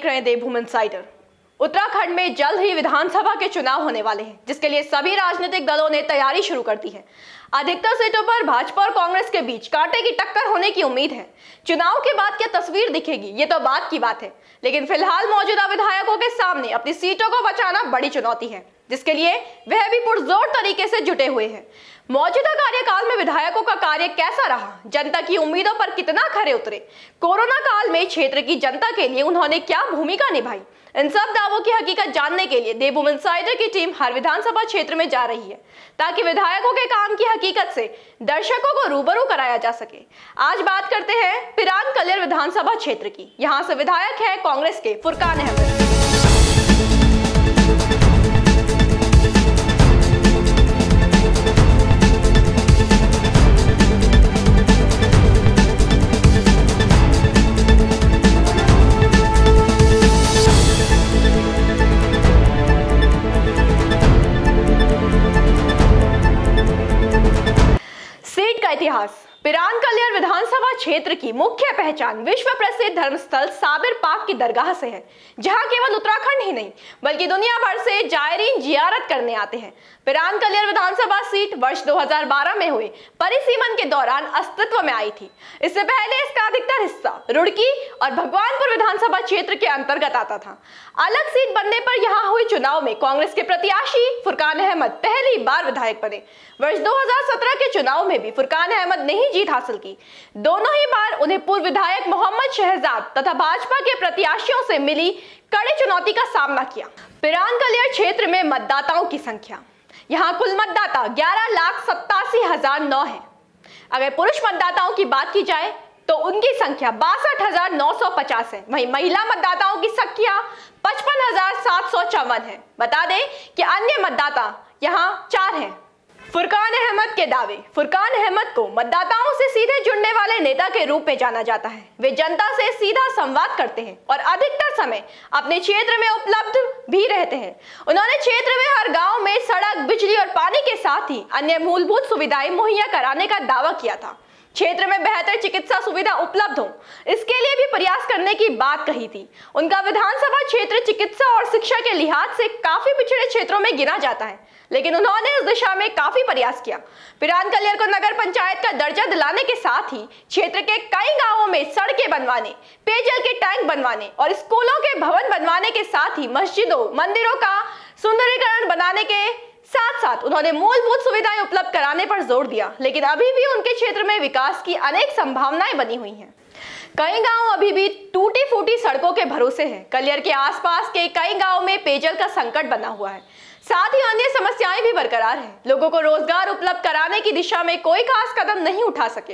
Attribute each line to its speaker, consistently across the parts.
Speaker 1: देख रहे हैं देवभूमि इंसाइडर उत्तराखंड में जल्द ही विधानसभा के चुनाव होने वाले हैं, जिसके लिए सभी राजनीतिक दलों ने तैयारी शुरू कर दी है। अधिकतर सीटों पर भाजपा और कांग्रेस के बीच कांटे की टक्कर होने की उम्मीद है। चुनाव के बाद क्या तस्वीर दिखेगी, ये तो बात की बात है। लेकिन फ़िलहाल मौजूदा विधायकों के सामने अपनी सीटों को बचाना बड़ी चुनौती है, जिसके लिए वह भी पुरजोर तरीके से जुटे हुए हैं। मौजूदा कार्यकाल में विधायकों का कार्य कैसा रहा? जनता की उम्मीदों पर कितना खरे उतरे? कोरोना काल में क्षेत्र की जनता के लिए उन्होंने क्या भूमिका निभाई? इन सब दावों की हकीकत जानने के लिए देवभूम इंसाइडर की टीम हर विधानसभा क्षेत्र में जा रही है, ताकि विधायकों के काम की हकीकत से दर्शकों को रूबरू कराया जा सके। आज बात करते हैं पिरान कलियर विधानसभा क्षेत्र की। यहाँ से विधायक है कांग्रेस के फुरकान अहमद। इतिहास। पिरान कल्याण विधानसभा क्षेत्र की मुख्य पहचान विश्व प्रसिद्ध धर्मस्थल साबिर पाक की दरगाह से है, जहाँ केवल उत्तराखंड ही नहीं, बल्कि दुनिया भर से जायरीन जियारत करने आते हैं। पिरान कलियर विधानसभा सीट वर्ष 2012 में हुए परिसीमन के दौरान अस्तित्व में आई थी। इससे पहले इसका अधिकतर हिस्सा रुड़की और भगवानपुर विधानसभा क्षेत्र के अंतर्गत आता था। अलग सीट बनने पर यहाँ हुए चुनाव में कांग्रेस के प्रत्याशी फुरकान अहमद पहली बार विधायक बने। वर्ष 2017 के चुनाव में भी फुरकान अहमद ने ही जीत हासिल की। दोनों ही बार उन्हें पूर्व विधायक मोहम्मद शहजाद तथा भाजपा के प्रत्याशियों से मिली कड़ी चुनौती का सामना किया। पिरान कलियर क्षेत्र में मतदाताओं की संख्या। यहाँ कुल मतदाता ग्यारह लाख सत्तासी हज़ार नौ है। अगर पुरुष मतदाताओं की बात की जाए तो उनकी संख्या बासठ हज़ार नौ सौ पचास है। वहीं महिला मतदाताओं की संख्या पचपन हज़ार सात सौ चौवन है। बता दें कि अन्य मतदाता यहाँ चार हैं। फुरकान अहमद के दावे। फुरकान अहमद को मतदाताओं से सीधे जुड़ने वाले नेता के रूप में जाना जाता है। वे जनता से सीधा संवाद करते हैं और अधिकतर समय अपने क्षेत्र में उपलब्ध भी रहते हैं। उन्होंने क्षेत्र में हर गाँव में सड़क, बिजली और पानी के साथ ही अन्य मूलभूत सुविधाएँ मुहैया कराने का दावा किया था। क्षेत्र में बेहतर चिकित्सा सुविधा उपलब्ध हो। इसके लिए भी प्रयास करने की बात कही थी। उनका विधानसभा क्षेत्र चिकित्सा और शिक्षा के लिहाज से काफ़ी पिछड़े क्षेत्रों में गिना जाता है, लेकिन उन्होंने इस दिशा में काफ़ी प्रयास किया। पिरान कलियर को नगर पंचायत का दर्जा दिलाने के साथ ही क्षेत्र के कई गाँवों में सड़कें बनवाने, पेयजल के टैंक बनवाने और स्कूलों के भवन बनवाने के साथ ही मस्जिदों, मंदिरों का सुंदरीकरण बनाने के साथ साथ उन्होंने मूलभूत सुविधाएँ उपलब्ध कराने पर ज़ोर दिया, लेकिन अभी भी उनके क्षेत्र में विकास की अनेक संभावनाएँ बनी हुई हैं। कई गाँव अभी भी टूटी फूटी सड़कों के भरोसे हैं। कलियर के आसपास के कई गाँव में पेयजल का संकट बना हुआ है। साथ ही अन्य समस्याएँ भी बरकरार हैं। लोगों को रोज़गार उपलब्ध कराने की दिशा में कोई खास कदम नहीं उठा सके।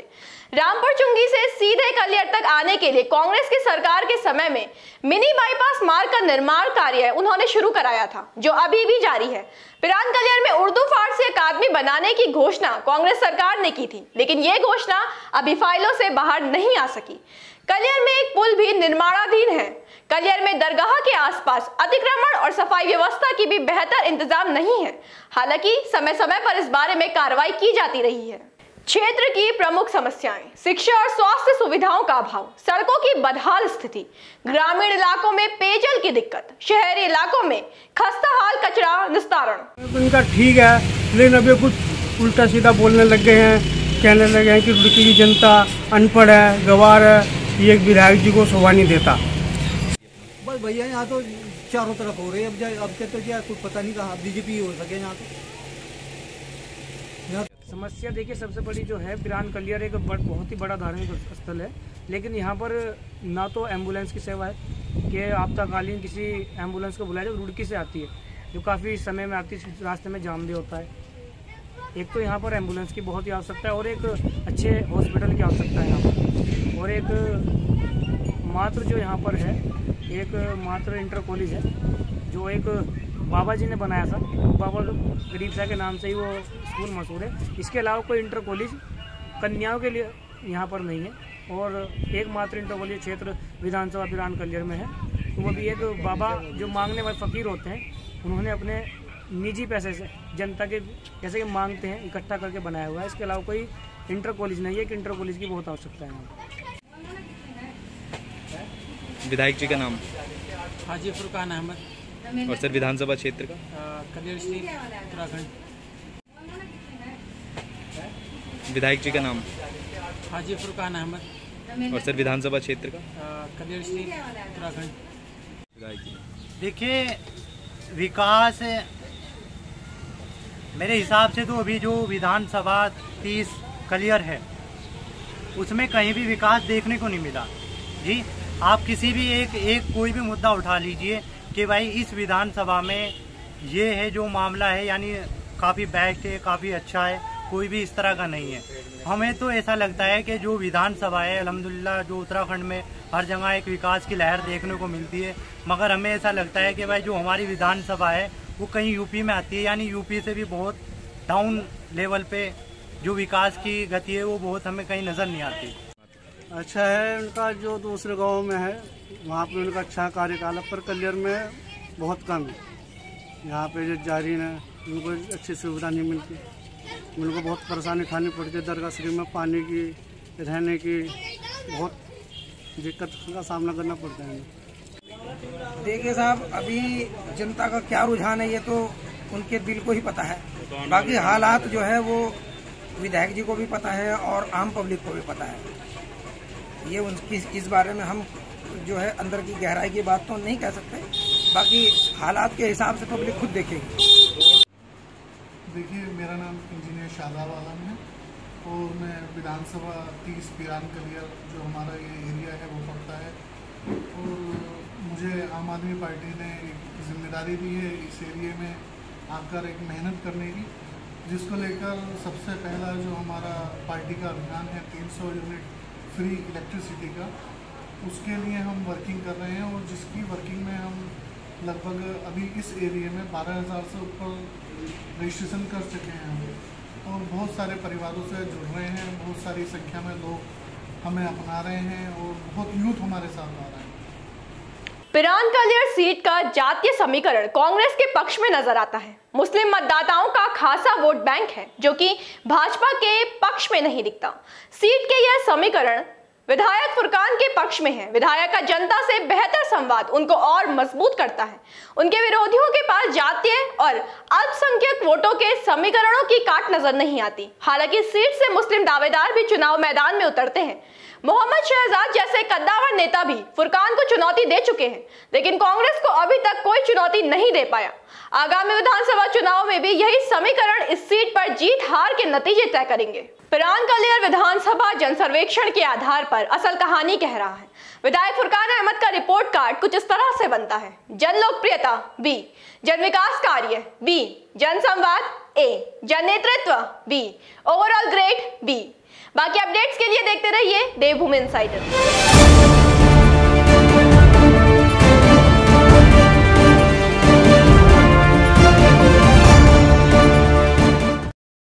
Speaker 1: रामपुर चुंगी से सीधे कलियर तक आने के लिए कांग्रेस की सरकार के समय में मिनी बाईपास मार्ग का निर्माण कार्य उन्होंने शुरू कराया था, जो अभी भी जारी है। पिरान कलियर में उर्दू, फारसी अकादमी बनाने की घोषणा कांग्रेस सरकार ने की थी, लेकिन ये घोषणा अभी फाइलों से बाहर नहीं आ सकी। कलियर में एक पुल भी निर्माणाधीन है। कलियर में दरगाह के आसपास अतिक्रमण और सफ़ाई व्यवस्था की भी बेहतर इंतज़ाम नहीं है। हालाँकि समय समय पर इस बारे में कार्रवाई की जाती रही है। क्षेत्र की प्रमुख समस्याएँ, शिक्षा और स्वास्थ्य सुविधाओं का अभाव, सड़कों की बदहाल स्थिति, ग्रामीण इलाकों में पेयजल की दिक्कत, शहरी इलाकों में खस्ता हाल कचरा निस्तारण।
Speaker 2: उनका ठीक है, लेकिन अभी कुछ उल्टा सीधा बोलने लग गए हैं, कहने लगे हैं कि की जनता अनपढ़ है, गवार है, ये विधायक जी को शोभा नहीं देता।
Speaker 3: भैया यहाँ तो चारों तरफ़ हो रही है। अब अब क्या तो क्या कुछ पता नहीं कहाँ बीजेपी हो सके यहाँ तो।
Speaker 2: समस्या देखिए, सबसे बड़ी जो है पिरान कलियर एक बहुत ही बड़ा धार्मिक स्थल है। लेकिन यहाँ पर ना तो एंबुलेंस की सेवा है, कि आपातकालीन किसी एंबुलेंस को बुलाया जाए, रुड़की से आती है, जो काफ़ी समय में आती है रास्ते में जाम भी होता है। एक तो यहाँ पर एंबुलेंस की बहुत ही आवश्यकता है, और एक अच्छे हॉस्पिटल की आवश्यकता है यहाँ पर। और एक मात्र जो यहाँ पर है, एक मात्र इंटर कॉलेज है, जो एक बाबा जी ने बनाया था। बाबा गरीब शाह के नाम से ही वो स्कूल मशहूर है। इसके अलावा कोई इंटर कॉलेज कन्याओं के लिए यहाँ पर नहीं है और एकमात्र इंटर कॉलेज क्षेत्र विधानसभा बिरान कलियर में है। तो वो भी एक बाबा जो मांगने वाले फ़कीर होते हैं, उन्होंने अपने निजी पैसे से जनता के जैसे कि मांगते हैं, इकट्ठा करके बनाया हुआ है। इसके अलावा कोई इंटर कॉलेज नहीं है कि इंटर कॉलेज की बहुत आवश्यकता है यहाँ
Speaker 4: विधायक जी का नाम?
Speaker 5: हाजी फुरकान अहमद
Speaker 4: और सर विधानसभा क्षेत्र का?
Speaker 5: कलियर शरीफ उत्तराखंड।
Speaker 4: विधायक जी का नाम?
Speaker 5: हाजी फुरकान अहमद
Speaker 4: और सर विधानसभा क्षेत्र का?
Speaker 5: कलियर शरीफ उत्तराखंड।
Speaker 4: विधायक जी।
Speaker 6: देखिए विकास मेरे हिसाब से तो अभी जो विधानसभा तीस क्लियर है उसमें कहीं भी विकास देखने को नहीं मिला। जी आप किसी भी एक एक कोई भी मुद्दा उठा लीजिए कि भाई इस विधानसभा में ये है जो मामला है, यानी काफ़ी बेस्ट है, काफ़ी अच्छा है, कोई भी इस तरह का नहीं है। हमें तो ऐसा लगता है कि जो विधानसभा है अलहमदिल्ला जो उत्तराखंड में हर जगह एक विकास की लहर देखने को मिलती है, मगर हमें ऐसा लगता है कि भाई जो हमारी विधानसभा है, वो कहीं यूपी में आती है, यानी यूपी से भी बहुत डाउन लेवल पे जो विकास की गति है, वो बहुत हमें कहीं नज़र नहीं आती।
Speaker 7: अच्छा है, उनका जो दूसरे गाँव में है, वहाँ पे उनका अच्छा कार्यकाल पर कलियर में बहुत कम है। यहाँ पे जो जारी है, उनको अच्छी सुविधा नहीं मिलती। उनको बहुत परेशानी उठानी पड़ती है दरगाह शरीफ में पानी की, रहने की, बहुत दिक्कत का सामना करना पड़ता है।
Speaker 8: देखिए साहब, अभी जनता का क्या रुझान है, ये तो उनके दिल को ही पता है। बाकी हालात जो है, वो विधायक जी को भी पता है और आम पब्लिक को भी पता है। ये उनकी इस बारे में हम जो है अंदर की गहराई की बात तो नहीं कह सकते, बाकी हालात के हिसाब से पब्लिक खुद देखेगी।
Speaker 9: देखिए, मेरा नाम इंजीनियर शादाब आलम है और मैं विधानसभा तीस पिरान कलियर जो हमारा ये एरिया है, वो पड़ता है। और मुझे आम आदमी पार्टी ने एक ज़िम्मेदारी दी है इस एरिए में आकर एक मेहनत करने की, जिसको लेकर सबसे पहला जो हमारा पार्टी का अभियान है 300 यूनिट फ्री इलेक्ट्रिसिटी का, उसके लिए हम वर्किंग कर रहे हैं और जिसकी वर्किंग में हम लगभग अभी इस एरिया में बारह हज़ार से ऊपर रजिस्ट्रेशन कर चुके हैं हम। और बहुत सारे परिवारों से जुड़ रहे हैं, बहुत सारी संख्या में लोग हमें अपना रहे हैं और बहुत यूथ हमारे साथ आ रहे है।
Speaker 1: पिरान कलियर सीट का जातीय समीकरण कांग्रेस के पक्ष में नज़र आता है। मुस्लिम मतदाताओं का खासा वोट बैंक है, जो कि भाजपा के पक्ष में नहीं दिखता। सीट के यह समीकरण विधायक फुरकान के पक्ष में है। विधायक का जनता से बेहतर संवाद उनको और मज़बूत करता है। उनके विरोधियों के पास जातीय और अल्पसंख्यक वोटों के समीकरणों की काट नज़र नहीं आती। हालाँकि सीट से मुस्लिम दावेदार भी चुनाव मैदान में उतरते हैं। मोहम्मद शहजाद जैसे कद्दावर नेता भी फुरकान को चुनौती दे चुके हैं, लेकिन कांग्रेस को अभी तक कोई चुनौती नहीं दे पाया। आगामी विधानसभा चुनाव में भी यही समीकरण इस सीट पर जीत हार के नतीजे तय करेंगे। पिरान कलियर विधानसभा जन सर्वेक्षण के आधार पर असल कहानी कह रहा है। विधायक फुरकान अहमद का रिपोर्ट कार्ड कुछ इस तरह से बनता है। जन लोकप्रियता बी। जन विकास कार्य, बी। जन संवाद ए। जन नेतृत्व बी। Overall grade, B. बाकी अपडेट्स के लिए देखते रहिए देवभूमि इंसाइडर